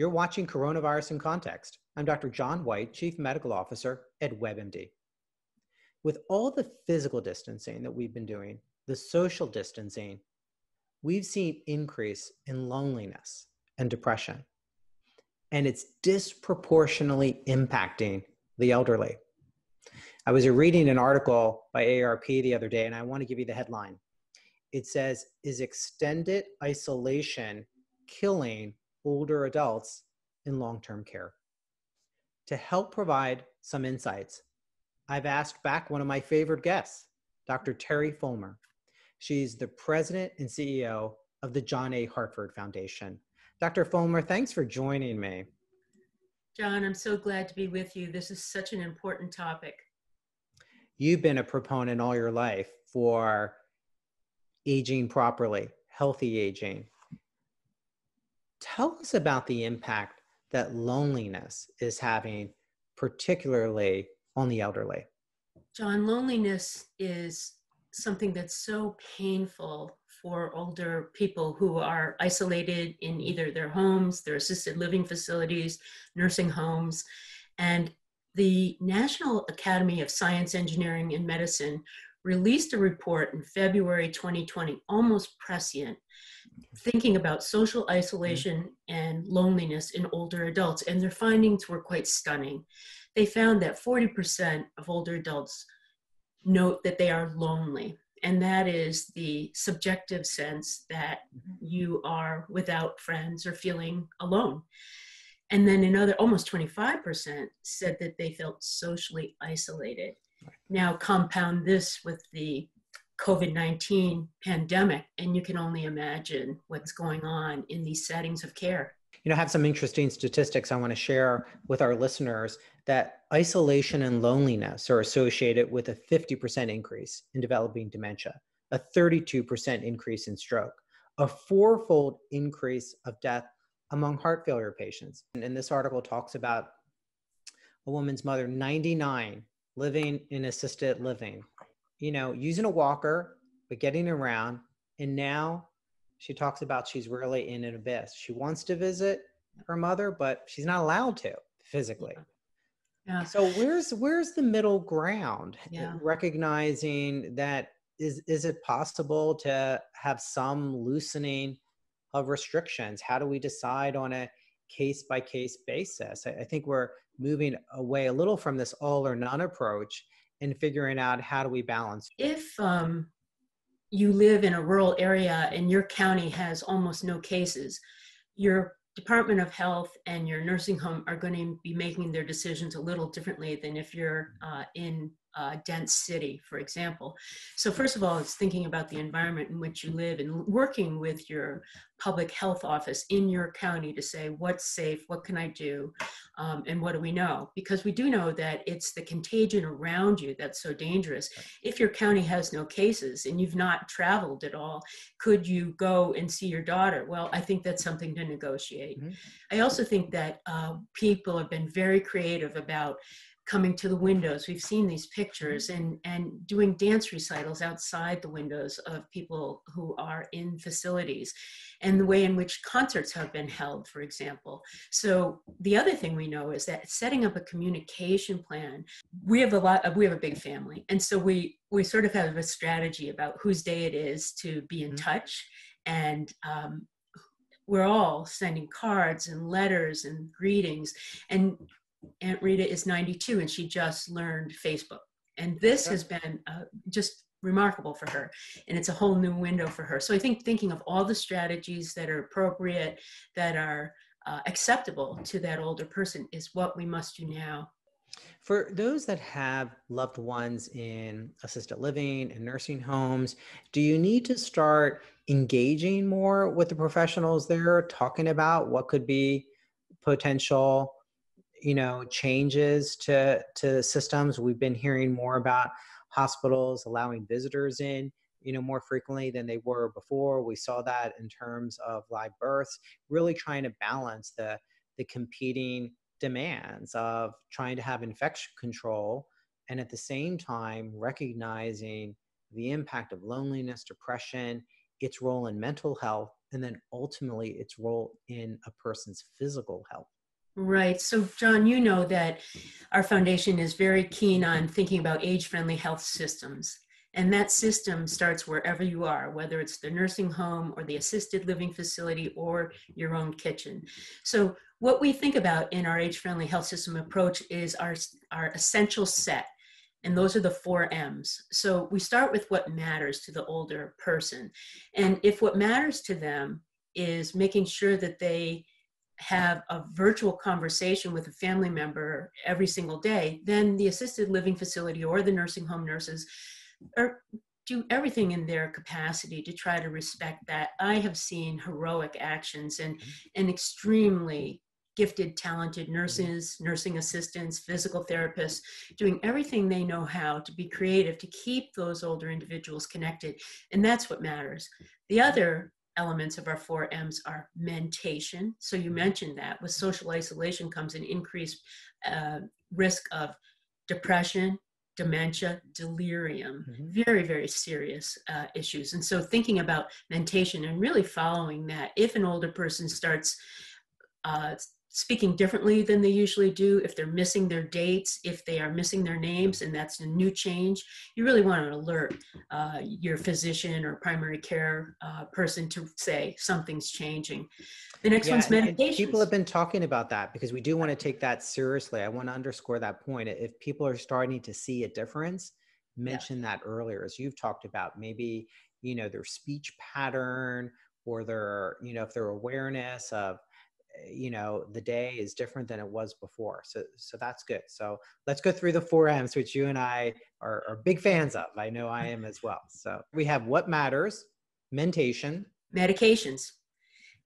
You're watching Coronavirus in Context. I'm Dr. John Whyte, Chief Medical Officer at WebMD. With all the physical distancing that we've been doing, the social distancing, we've seen increase in loneliness and depression. And it's disproportionately impacting the elderly. I was reading an article by AARP the other day, and I want to give you the headline. It says, Is extended isolation killing older adults in long term care. To help provide some insights, I've asked back one of my favorite guests, Dr. Terry Fulmer. She's the president and CEO of the John A. Hartford Foundation. Dr. Fulmer, thanks for joining me. John, I'm so glad to be with you. This is such an important topic. You've been a proponent all your life for aging properly, healthy aging, Tell us about the impact that loneliness is having, particularly on the elderly. John, loneliness is something that's so painful for older people who are isolated in either their homes, their assisted living facilities, nursing homes. And the National Academy of Science, Engineering, and Medicine released a report in February 2020, almost prescient, thinking about social isolation and loneliness in older adults, and their findings were quite stunning. They found that 40% of older adults note that they are lonely, and that is the subjective sense that you are without friends or feeling alone. And then another, almost 25% said that they felt socially isolated. Now, compound this with the COVID 19 pandemic, and you can only imagine what's going on in these settings of care. You know, I have some interesting statistics I want to share with our listeners that isolation and loneliness are associated with a 50% increase in developing dementia, a 32% increase in stroke, a fourfold increase of death among heart failure patients. And this article talks about a woman's mother, 99, living in assisted living you know, using a walker, but getting around. And now she talks about she's really in an abyss. She wants to visit her mother, but she's not allowed to physically. Yeah. So where's where's the middle ground? Yeah. Recognizing that is is it possible to have some loosening of restrictions? How do we decide on a case by case basis? I, I think we're moving away a little from this all or none approach and figuring out how do we balance. If um, you live in a rural area and your county has almost no cases, your Department of Health and your nursing home are going to be making their decisions a little differently than if you're uh, in uh, dense city, for example. So first of all, it's thinking about the environment in which you live and working with your public health office in your county to say what's safe, what can I do, um, and what do we know? Because we do know that it's the contagion around you that's so dangerous. If your county has no cases and you've not traveled at all, could you go and see your daughter? Well, I think that's something to negotiate. Mm-hmm. I also think that uh, people have been very creative about coming to the windows. We've seen these pictures and, and doing dance recitals outside the windows of people who are in facilities and the way in which concerts have been held, for example. So the other thing we know is that setting up a communication plan, we have a lot, of, we have a big family. And so we, we sort of have a strategy about whose day it is to be in mm-hmm. touch and um, we're all sending cards and letters and greetings and Aunt Rita is 92 and she just learned Facebook. And this has been uh, just remarkable for her. And it's a whole new window for her. So I think thinking of all the strategies that are appropriate, that are uh, acceptable to that older person is what we must do now. For those that have loved ones in assisted living and nursing homes, do you need to start engaging more with the professionals there, talking about what could be potential you know changes to to systems we've been hearing more about hospitals allowing visitors in you know more frequently than they were before we saw that in terms of live births really trying to balance the the competing demands of trying to have infection control and at the same time recognizing the impact of loneliness, depression, its role in mental health, and then ultimately its role in a person's physical health. Right. So, John, you know that our foundation is very keen on thinking about age friendly health systems. And that system starts wherever you are, whether it's the nursing home or the assisted living facility or your own kitchen. So, what we think about in our age friendly health system approach is our, our essential set. And those are the four M's. So, we start with what matters to the older person. And if what matters to them is making sure that they have a virtual conversation with a family member every single day, then the assisted living facility or the nursing home nurses or do everything in their capacity to try to respect that. I have seen heroic actions and, mm-hmm. and extremely gifted, talented mm-hmm. nurses, nursing assistants, physical therapists, doing everything they know how to be creative to keep those older individuals connected. And that's what matters. The other elements of our four M's are mentation. So you mm-hmm. mentioned that with social isolation comes an increased uh, risk of depression, dementia, delirium, mm-hmm. very, very serious uh, issues. And so thinking about mentation and really following that, if an older person starts uh, speaking differently than they usually do, if they're missing their dates, if they are missing their names, and that's a new change, you really want to alert uh, your physician or primary care uh, person to say something's changing. The next yeah, one's medication. People have been talking about that because we do want to take that seriously. I want to underscore that point. If people are starting to see a difference, mention yeah. that earlier, as you've talked about, maybe you know their speech pattern or their you know if their awareness of you know the day is different than it was before so so that's good. So let's go through the four m's which you and i are, are big fans of. I know i am as well. So we have what matters mentation. Medications.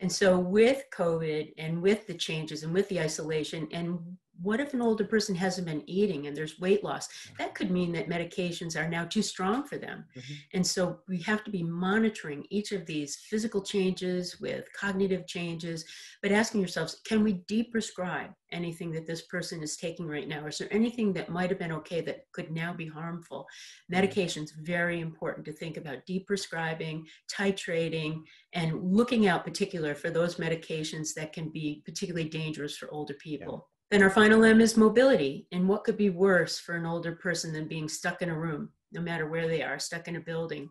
And so with covid and with the changes and with the isolation and what if an older person hasn't been eating and there's weight loss? That could mean that medications are now too strong for them. Mm-hmm. And so we have to be monitoring each of these physical changes with cognitive changes, but asking yourselves, can we deprescribe anything that this person is taking right now? Is there anything that might have been okay that could now be harmful? Mm-hmm. Medications, very important to think about deprescribing, titrating, and looking out particular for those medications that can be particularly dangerous for older people. Then our final M is mobility. And what could be worse for an older person than being stuck in a room, no matter where they are, stuck in a building?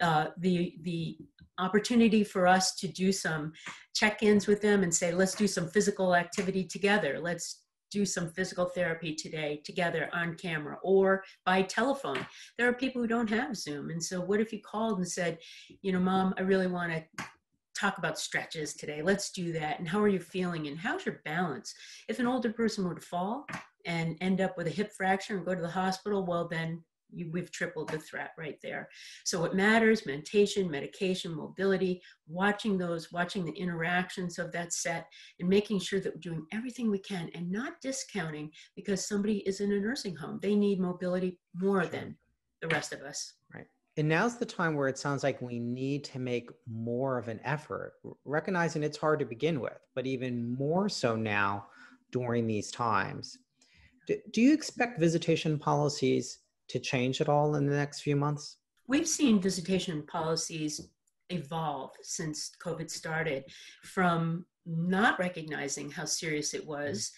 Uh, the the opportunity for us to do some check-ins with them and say, let's do some physical activity together. Let's do some physical therapy today together on camera or by telephone. There are people who don't have Zoom. And so what if you called and said, you know, mom, I really want to talk about stretches today. Let's do that. And how are you feeling? And how's your balance? If an older person were to fall and end up with a hip fracture and go to the hospital, well, then you, we've tripled the threat right there. So what matters, mentation, medication, mobility, watching those, watching the interactions of that set and making sure that we're doing everything we can and not discounting because somebody is in a nursing home. They need mobility more than the rest of us. Right. And now's the time where it sounds like we need to make more of an effort, recognizing it's hard to begin with, but even more so now during these times. Do, do you expect visitation policies to change at all in the next few months? We've seen visitation policies evolve since COVID started from not recognizing how serious it mm-hmm. was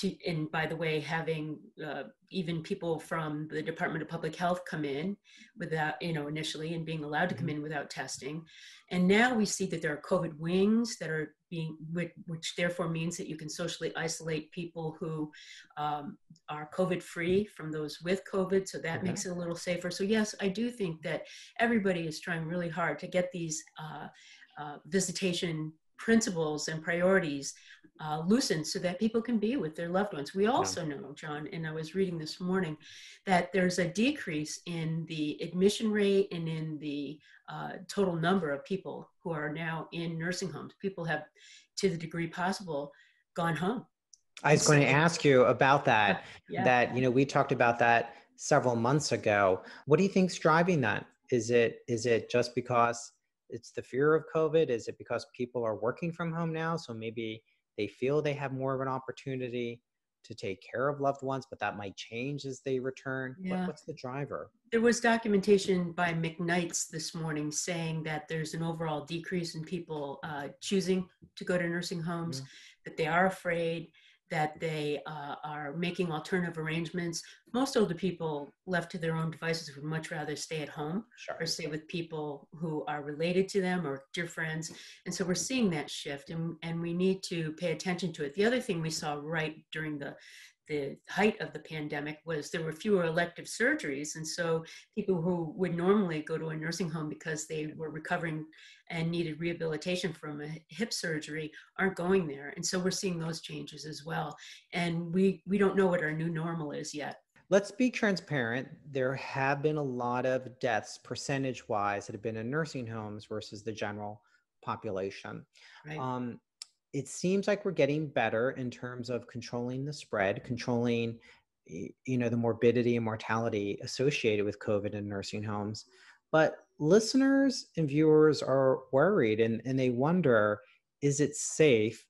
to, and by the way, having uh, even people from the Department of Public Health come in without, you know, initially and being allowed to come mm-hmm. in without testing. And now we see that there are COVID wings that are being, which, which therefore means that you can socially isolate people who um, are COVID free from those with COVID. So that makes it a little safer. So, yes, I do think that everybody is trying really hard to get these uh, uh, visitation principles and priorities uh, loosened so that people can be with their loved ones. We also yeah. know, John, and I was reading this morning, that there's a decrease in the admission rate and in the uh, total number of people who are now in nursing homes. People have, to the degree possible, gone home. I was so, going to ask you about that. Yeah. That you know, we talked about that several months ago. What do you think's driving that? Is it is it just because it's the fear of COVID? Is it because people are working from home now? So maybe they feel they have more of an opportunity? to take care of loved ones, but that might change as they return. Yeah. What, what's the driver? There was documentation by McKnight's this morning saying that there's an overall decrease in people uh, choosing to go to nursing homes, Mhm. that they are afraid, that they uh, are making alternative arrangements. Most older people left to their own devices would much rather stay at home Sure. or stay with people who are related to them or dear friends. And so we're seeing that shift and, and we need to pay attention to it. The other thing we saw right during the the height of the pandemic was there were fewer elective surgeries and so people who would normally go to a nursing home because they were recovering and needed rehabilitation from a hip surgery aren't going there and so we're seeing those changes as well and we we don't know what our new normal is yet Let's be transparent. There have been a lot of deaths, percentage wise, that have been in nursing homes versus the general population. right Um, it seems like we're getting better in terms of controlling the spread, controlling, you know, the morbidity and mortality associated with COVID in nursing homes. But listeners and viewers are worried and, and they wonder is it safe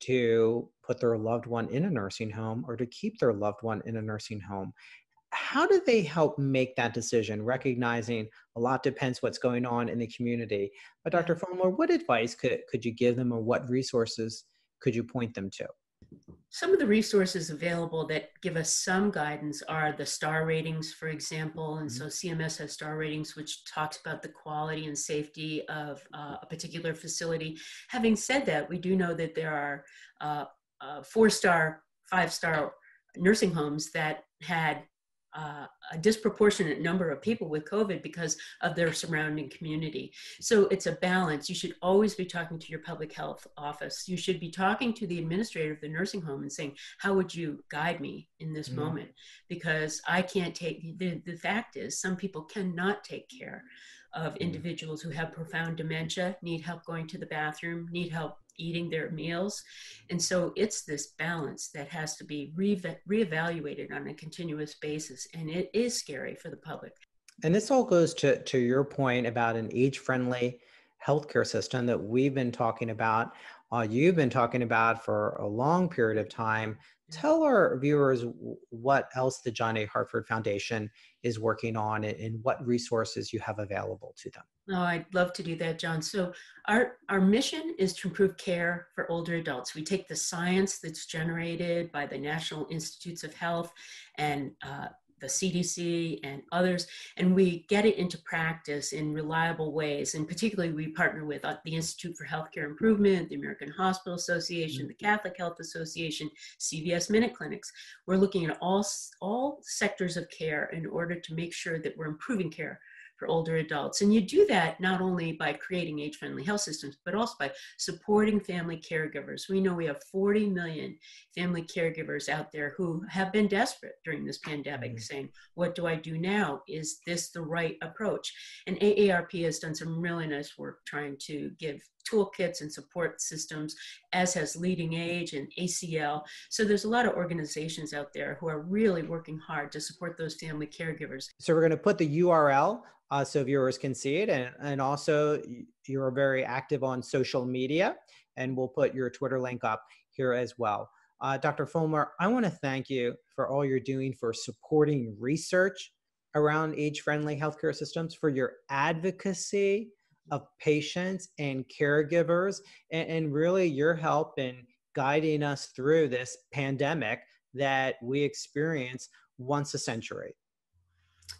to put their loved one in a nursing home or to keep their loved one in a nursing home? How do they help make that decision, recognizing a lot depends what's going on in the community? But Dr. Fulmer, what advice could, could you give them or what resources could you point them to? Some of the resources available that give us some guidance are the star ratings, for example. And so CMS has star ratings, which talks about the quality and safety of uh, a particular facility. Having said that, we do know that there are uh, uh, four star, five star nursing homes that had uh, a disproportionate number of people with COVID because of their surrounding community. So it's a balance. You should always be talking to your public health office. You should be talking to the administrator of the nursing home and saying, How would you guide me in this Mhm. moment? Because I can't take the, the fact is, some people cannot take care of individuals who have profound dementia, need help going to the bathroom, need help eating their meals. And so it's this balance that has to be re- reevaluated on a continuous basis. And it is scary for the public. And this all goes to, to your point about an age friendly healthcare system that we've been talking about, uh, you've been talking about for a long period of time. Tell our viewers what else the John A. Hartford Foundation is working on and, what resources you have available to them. Oh, I'd love to do that, John. So our our mission is to improve care for older adults. We take the science that's generated by the National Institutes of Health and uh, the CDC and others, and we get it into practice in reliable ways. And particularly, we partner with uh, the Institute for Healthcare Improvement, the American Hospital Association, the Catholic Health Association, CVS Minute Clinics. We're looking at all all sectors of care in order to make sure that we're improving care for older adults. And you do that not only by creating age friendly health systems, but also by supporting family caregivers. We know we have 40 million family caregivers out there who have been desperate during this pandemic, Mhm. saying, What do I do now? Is this the right approach? And AARP has done some really nice work trying to give toolkits and support systems, as has Leading Age and ACL. So there's a lot of organizations out there who are really working hard to support those family caregivers. So we're going to put the URL uh, so viewers can see it. And, and also, you're very active on social media, and we'll put your Twitter link up here as well. Uh, Dr. Fulmer, I want to thank you for all you're doing for supporting research around age friendly healthcare systems, for your advocacy of patients and caregivers, and, and really your help in guiding us through this pandemic that we experience once a century.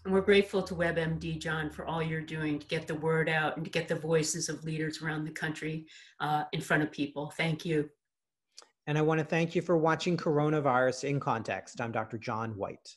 And we're grateful to WebMD, John, for all you're doing to get the word out and to get the voices of leaders around the country uh, in front of people. Thank you. And I want to thank you for watching Coronavirus in Context. I'm Dr. John Whyte.